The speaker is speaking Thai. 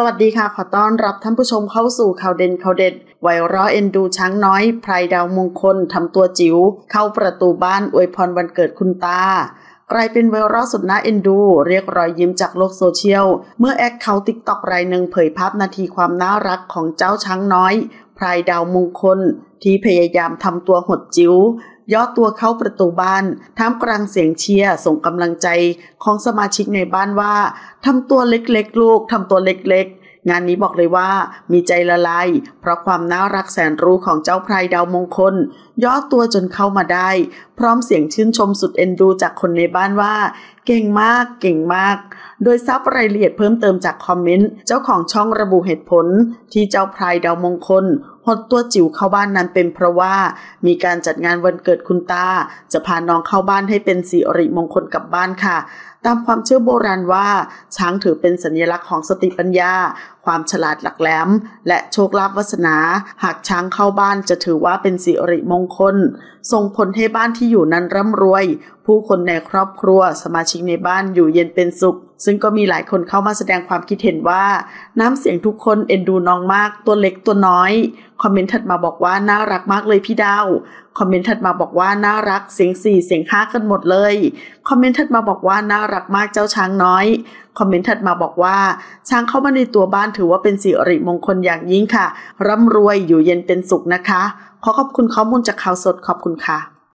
สวัสดีค่ะ ขอต้อนรับท่านผู้ชมเข้าสู่ข่าวเด่นข่าวเด็ดไวรัลเอ็นดูช้างน้อยพลายดาวมงคลทำตัวจิ๋วเข้าประตูบ้านอวยพรวันเกิดคุณตากลายเป็นไวรัลสุดน่าเอ็นดู เรียกรอยยิ้มจากโลกโซเชียล เมื่อ account TikTok รายหนึ่งเผยภาพนาทีความน่ารักของเจ้าช้างน้อย พลายดาวมงคลที่พยายามทำตัวหดจิ๋วย่อตัวเข้าประตูบ้านท่ามกลางเสียงเชียร์ส่งกำลังใจของสมาชิกในบ้านว่าทำตัวเล็กๆ ลูกทำตัวเล็กๆ งานนี้บอกเลยว่ามีใจละลายเพราะความน่ารักแสนรู้ของเจ้าพรายดาวมงคล ย่อตัวจนเข้ามาได้ พร้อมเสียงชื่นชมสุดเอ็นดูจากคนในบ้านว่า เก่งมากเก่งมาก โดยซับรายละเอียดเพิ่มเติมจากคอมเมนต์เจ้าของช่องระบุเหตุผล ที่เจ้าพรายดาวมงคลหดตัวจิ๋วเข้าบ้านนั้นเป็นเพราะว่ามีการจัดงานวันเกิดคุณตา จะพาน้องเข้าบ้านให้เป็นสิริมงคลกับบ้านค่ะตามความเชื่อโบราณว่า ช้างถือเป็นสัญลักษณ์ของสติปัญญา ความฉลาดหลักแหลม และโชคลาภวาสนา หากช้างเข้าบ้านจะถือว่าเป็นสิริมงคล ส่งผลให้บ้านที่อยู่นั้นร่ำรวย ผู้คนในครอบครัวสมาชิกในบ้านอยู่เย็นเป็นสุข ซึ่งก็มีหลายคนเข้ามาแสดงความคิดเห็นว่า น้ำเสียงทุกคนเอ็นดูน้องมากตัวเล็กตัวน้อย คอมเมนต์ถัดมาบอกว่าน่ารักมากเลยพี่ดาว คอมเมนต์ถัดมาบอกว่าน่ารักเสียงสี่เสียงห้ากันหมดเลย คอมเมนต์ถัดมาบอกว่าน่ารักมากเจ้าช้างน้อย คอมเมนต์ถัดมาบอกว่า ช้างเข้ามาในตัวบ้านถือว่าเป็นสิริมงคลอย่างยิ่งค่ะ ร่ำรวยอยู่เย็นเป็นสุขนะคะ ขอขอบคุณข้อมูลจากข่าวสดขอบคุณค่ะ